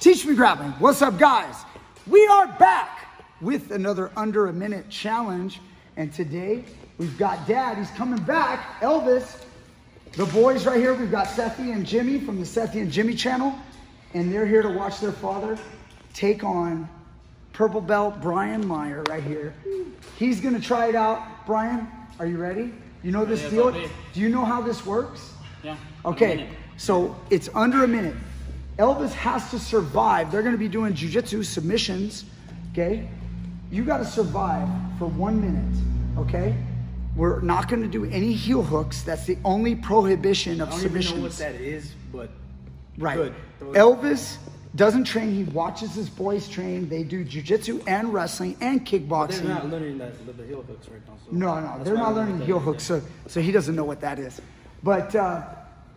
Teach me grappling. What's up, guys? We are back with another under a minute challenge. And today we've got dad. He's coming back. Elvis. The boys right here. We've got Sethy and Jimmy from the Sethy and Jimmy channel. And they're here to watch their father take on purple belt Brian Meyer right here. He's going to try it out. Brian, are you ready? You know this deal? it's all day. Do you know how this works? Yeah. Okay, so it's under a minute. Elvis has to survive. They're going to be doing jujitsu submissions. Okay, you got to survive for one minute. Okay, we're not going to do any heel hooks. That's the only prohibition of submissions. I don't even know what that is, but Right. Good. Elvis doesn't train. He watches his boys train. They do jujitsu and wrestling and kickboxing. they're not learning that the heel hooks right now. So No, no, they're not learning heel hooks, so, so he doesn't know what that is. But uh,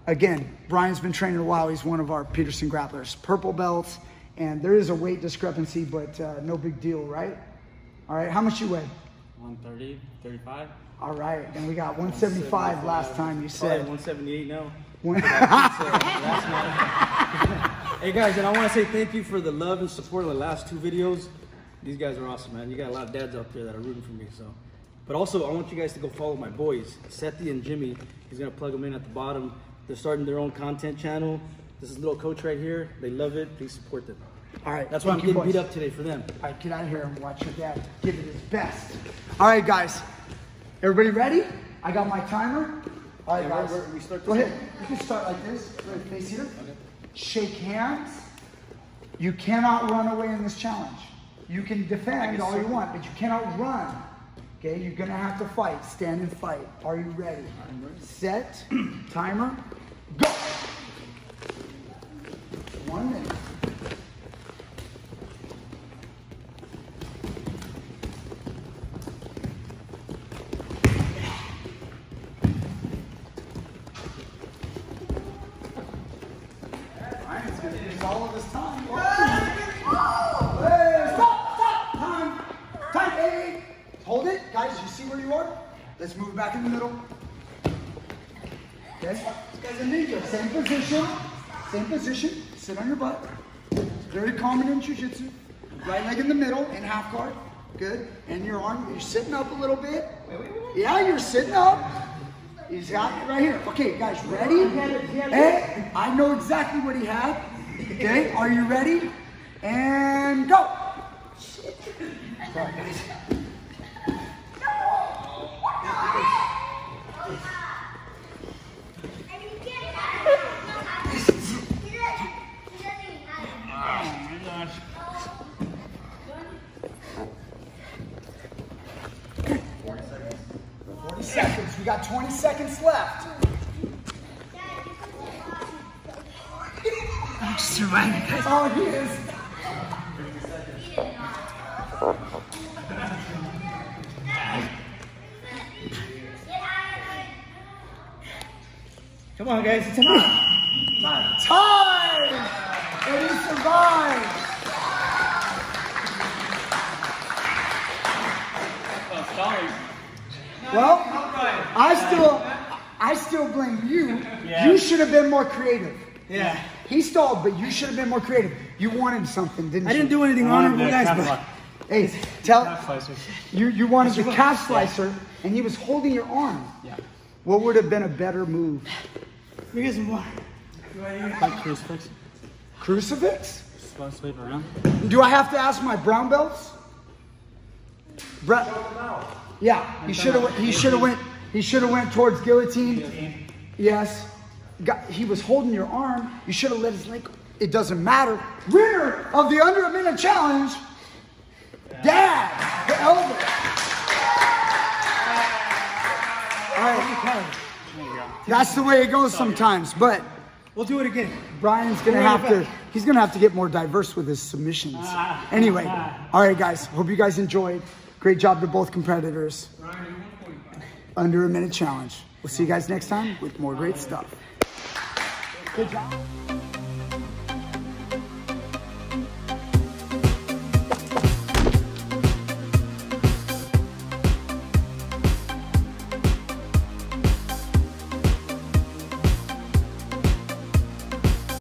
again, Brian's been training a while. He's one of our Peterson grapplers, purple belt, and there is a weight discrepancy, but uh, no big deal, right? All right, how much you weigh? 130, 35. All right, and we got 175 last time you said. 178 now. One- hey guys, and I want to say thank you for the love and support of the last two videos. These guys are awesome, man. You got a lot of dads out there that are rooting for me. So, but also I want you guys to go follow my boys, Sethy and Jimmy. He's gonna plug them in at the bottom. They're starting their own content channel. This is little coach right here. They love it. Please support them. All right, That's why I'm getting beat up today for them. All right, get out of here and watch your dad give it his best. All right, guys. Everybody ready? I got my timer. All right, Yeah, guys. where- we start Go this ahead. You can start like this. Right, face here. Okay. Shake hands. You cannot run away in this challenge. You can defend all you want, but you cannot run. Okay, you're gonna have to fight. Stand and fight. Are you ready? Set. Timer. Go. One minute. Ryan's gonna use all of his time. Hey, stop, stop, time, time, hey. Hold it, guys, you see where you are? Let's move back in the middle. Okay, this guy's a ninja, same position, same position, sit on your butt. It's Very common in jujitsu. Right leg in the middle, in half guard, good. And your arm, you're sitting up a little bit. Yeah, you're sitting up. He's got it right here. Okay, guys, ready? Hey, I know exactly what he had. Okay, are you ready? And go. Sorry, guys. Oh my gosh. Forty seconds. We got 20 seconds left. I'm surviving, guys. Oh, he is. Come on, guys. It's time. Time! And he survived. Oh, sorry. Well, I still, I still blame you. Yeah. You should have been more creative. Yeah. He stalled, but you should have been more creative. You wanted something, didn't you? I didn't do anything honorable, guys, but Hey, tell you you wanted the calf slicer, and he was holding your arm. Yeah. What would have been a better move? let me get some water. Like crucifix. Crucifix? Just go sweep around. Do I have to ask my brown belts? Brett. Yeah, he should have. He should have went. He should have went towards guillotine. Yes. Got, he was holding your arm. You should have let his leg. go. It doesn't matter. Winner of the under a minute challenge, Dad, the elder. All right, There you go. that's the way it goes sometimes. But We'll do it again. Brian's gonna it have to. He's gonna have to get more diverse with his submissions. Ah. Anyway, all right, guys. Hope you guys enjoyed. Great job to both competitors. Under a minute challenge. We'll see you guys next time with more great stuff. Good job.